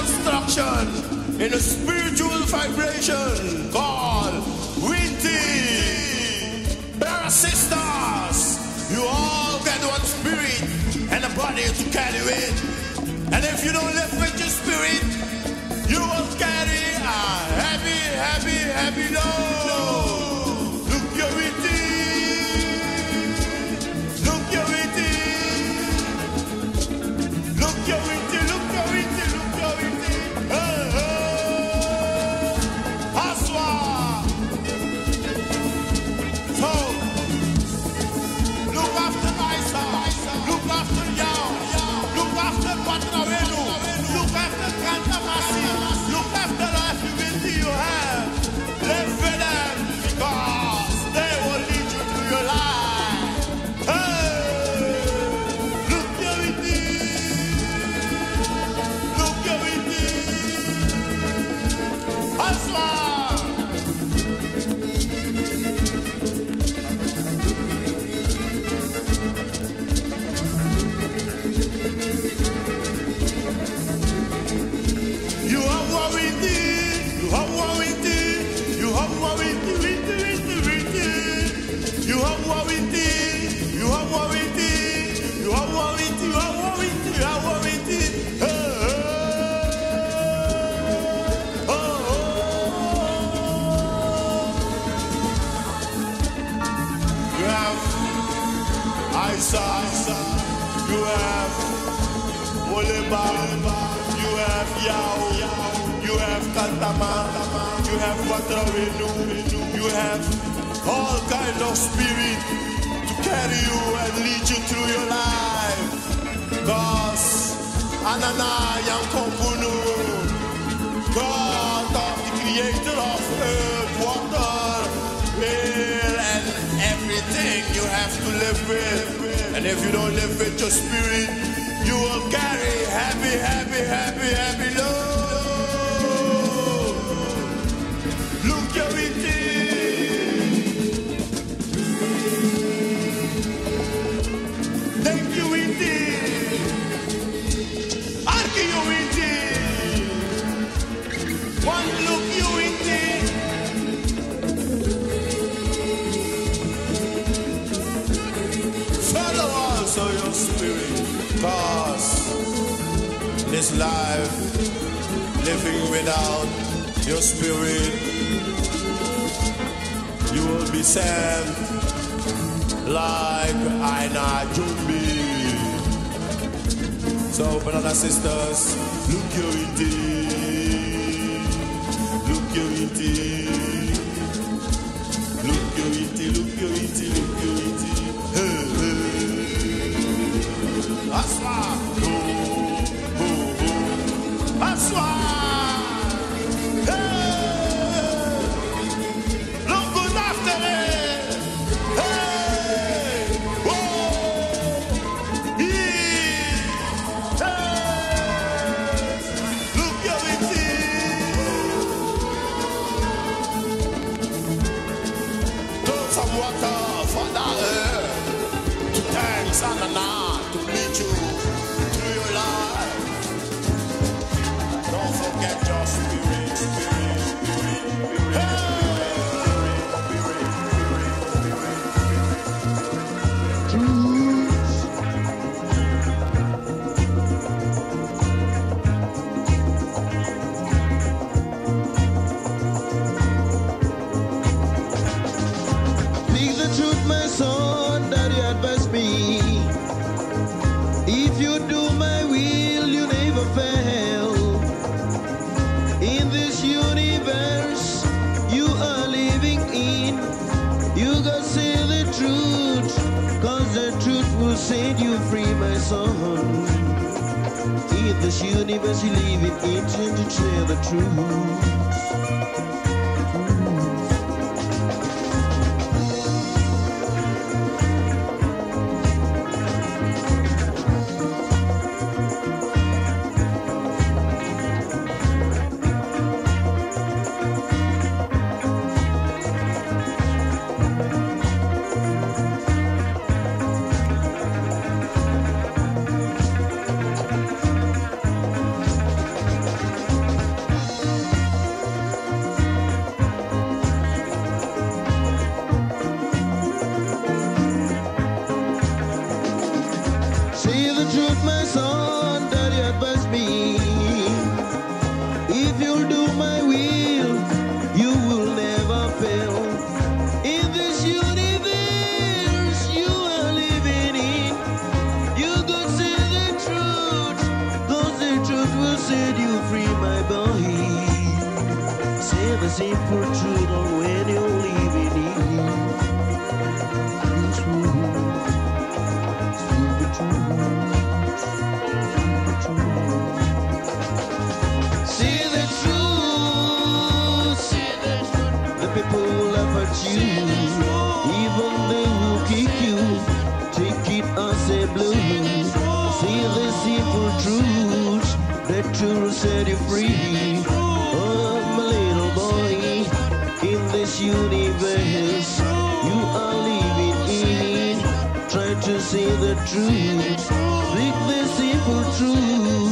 construction in a spiritual vibration called Winti. Brothers sisters, you all get one spirit and a body to carry it. And if you don't live with your spirit, you will carry all kind of spirit to carry you and lead you through your life. Cause Anana Yankompunu, God of the creator of earth, water, air, and everything you have to live with. And if you don't live with your spirit, you will carry happy, heavy, heavy, heavy load. Life, living without your spirit, you will be sad like I Aina Jumbi. So, brothers sisters, look your indeed, look your indeed. Set you free, my son. In this universe you live in, intend to tell the truth. Truth set you free. Oh, my little boy. In this universe you are living in. Try to see the truth. Speak the simple truth.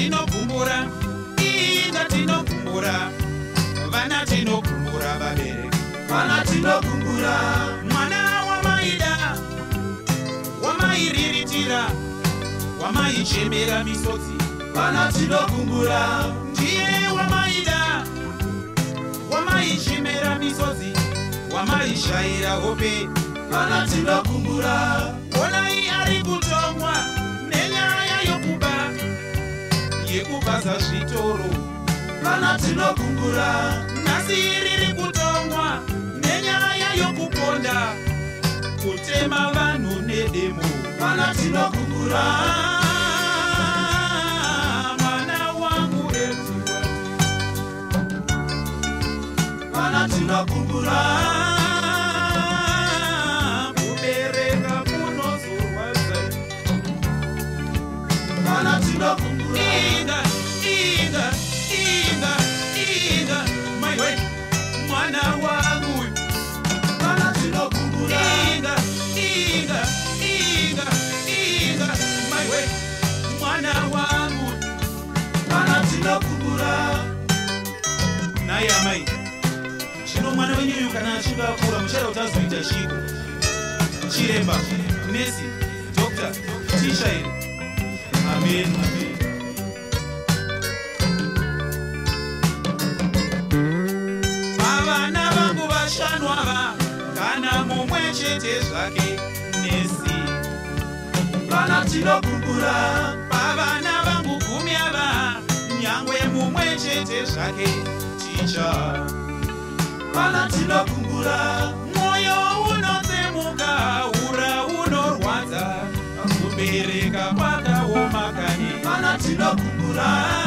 Tinokumbura inga tinokumbura vana tinokumbura vabereki. Vana tinokumbura mwana wamaida wamairiritira wamaichemera misodzi. Vana tinokumbura ndiye wamaida wamaichemera misodzi wamaishayira hope. Vana tinokumbura onai ari kutongwa nenyaya yokuba yekubaza zvitoro. Vana tinokumbura nhasi riri kutongwa nenyaya yokuponda. Kutema vanhu nedemo vana tinokumbura Ah, mwana wangu vana tinokumbura Ah, kubereka kunozorwadza vana tinokumbura naye amai. Zvino mwana wenyuyu kana achinge akura muchada kuti azoita chiko chiremba nesi dokta tisha here. Amen. Vavana vangu vashanu ava kana mumwe chete zvake nesi. Vana tinokumbura pavana vangu gumi ava nyangwe mumwe chete zvake kupicha pana tinokungura mwoyo unotsemuka ura unorwadza. Kubereka kwakawo makanyi. Pana tinokungura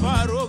parou.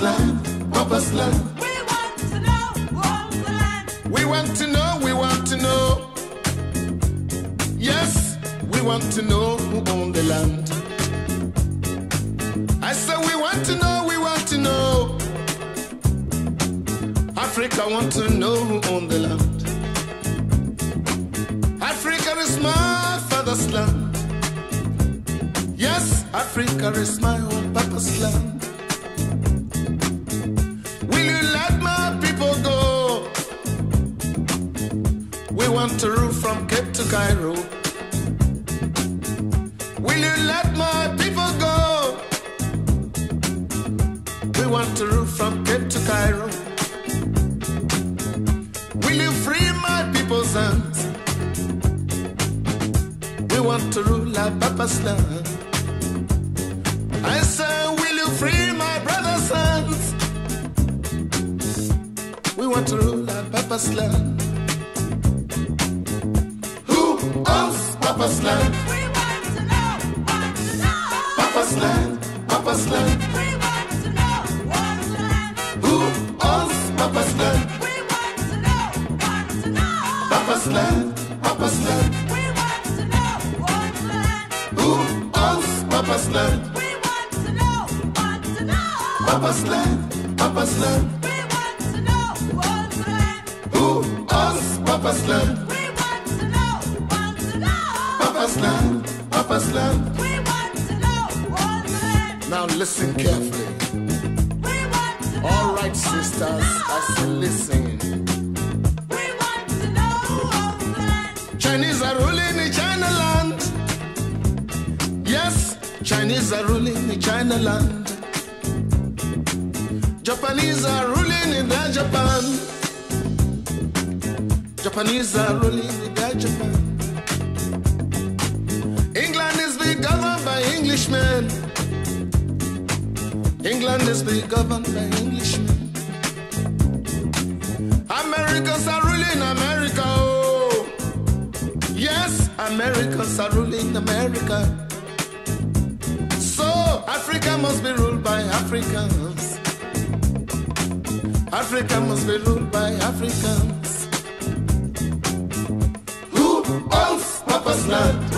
Land, Papa's land. We want to know, we want to know. Yes, we want to know who owns the land. I said we want to know, we want to know. Africa want to know who owns the land. Africa is my father's land. Yes, Africa is my own papa's land. Will you let my people go? We want to rule from Cape to Cairo. Will you let my people go? We want to rule from Cape to Cairo. Will you free my people's hands? We want to rule like Papa's land. Want to rule like Papa's land. Who owns Papa's land? We want to know, want to know. Papa's land, Papa's land. We want to know, want to know. Who owns Papa's land? We want to know, want to know. Papa's land, Papa's land. We want to know, want to know. Who owns Papa's land? We want to know, want to know. Papa's land, Papa's land. Owns Papa's land? Papa's land, Papa's land. Now listen carefully. All right, sisters, I say listen. Chinese are ruling in China land. Yes, Chinese are ruling in China land. Japanese are ruling in their Japan. Japanese are ruling in their Japan. England is being governed by Englishmen. England is being governed by Englishmen. Americans are ruling America. Oh. Yes, Americans are ruling America. So Africa must be ruled by Africans. Africa must be ruled by Africans. Owns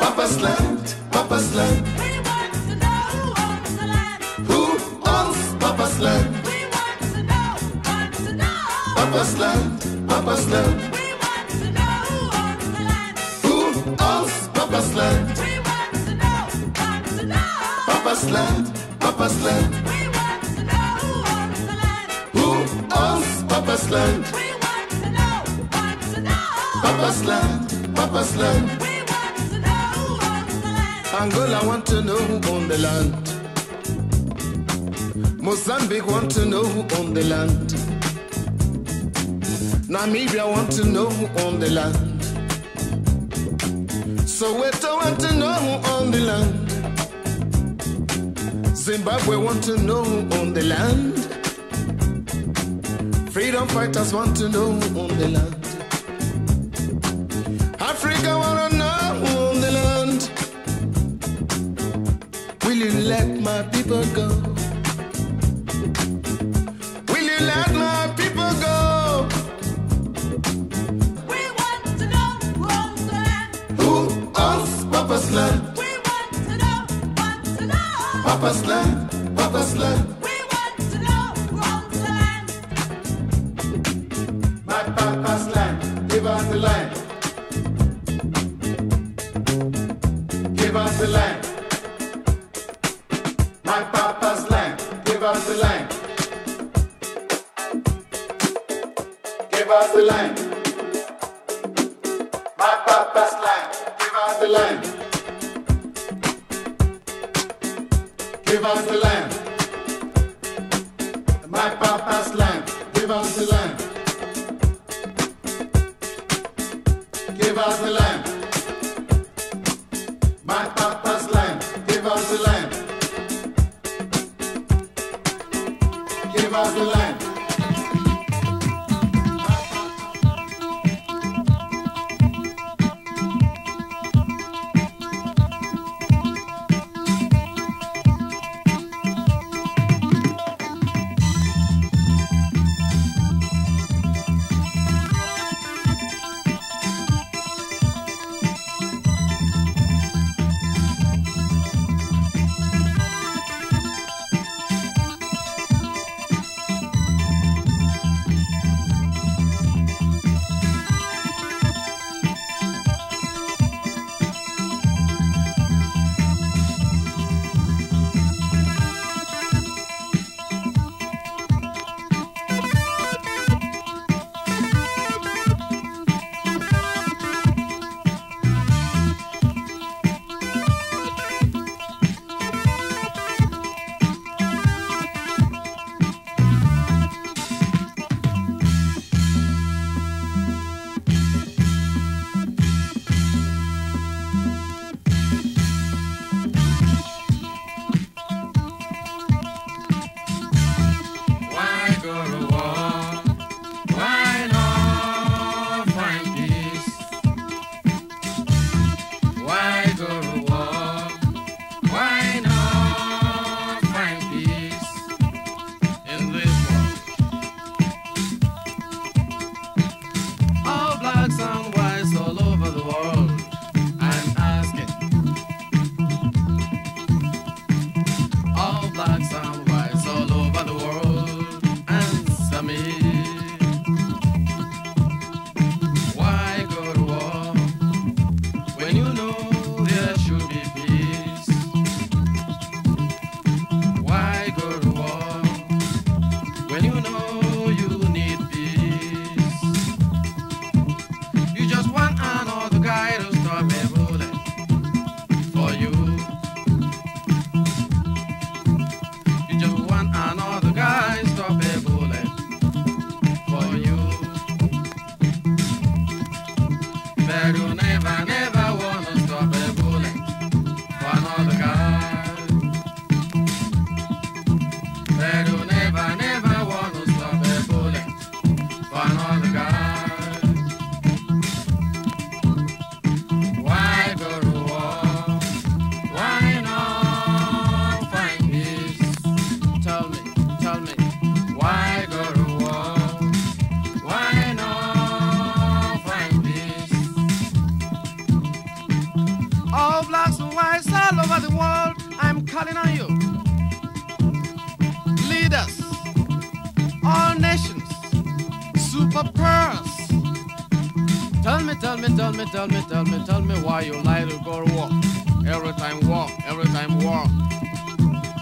Papa's land? Papa's land, Papa's land. Who owns Papa's land? We want to know, want to know. Papa's land, Papa's land. We want to know who owns the land. Who owns Papa's land? We want to know, want to know. Papa's land, Papa's land. We want to know who owns the land. Who owns Papa's land? Papa's land, Papa's land. We want to know on the land. Angola want to know on the land. Mozambique want to know who on the land. Namibia want to know who on the land. Soweto want to know who on the land. Zimbabwe want to know who on the land. Freedom fighters want to know who on the land. people go. Give us the land. Give us the land. on you. Leaders, all nations, super powers. Tell me, tell me, tell me, tell me, tell me, tell me why you lie to go to war. Every time war, every time war.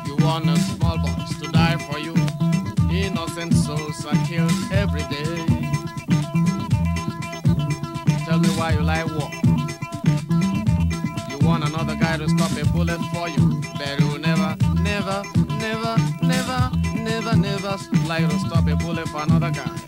You want a small box to die for you. Innocent souls are killed every day. Tell me why you lie war. You want another guy to stop a bullet for you. life to stop a bullet for another guy.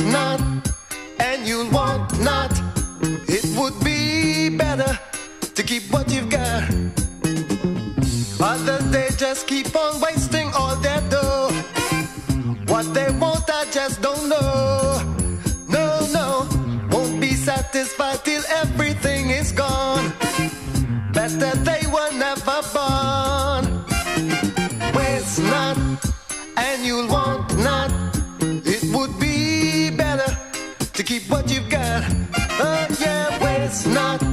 not, and you'll want not. It would be better to keep what you've got. Others, they just keep on wasting all their dough. What they want, I just don't know. No, no, won't be satisfied till everything is gone. Best that they were never born. Waste not, and you'll want keep what you've got. Oh, yeah, it's not.